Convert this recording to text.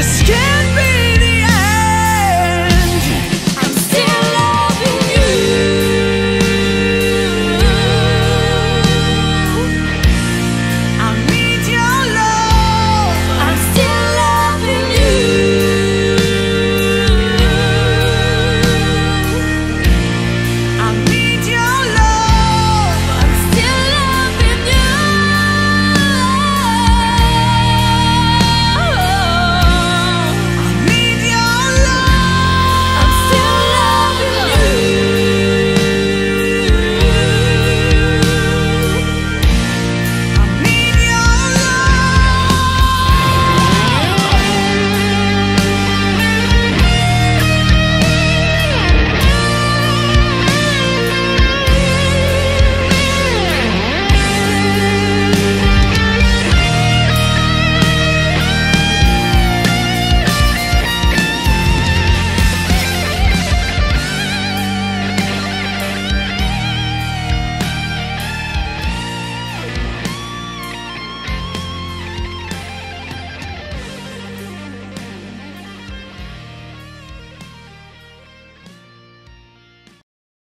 This can't be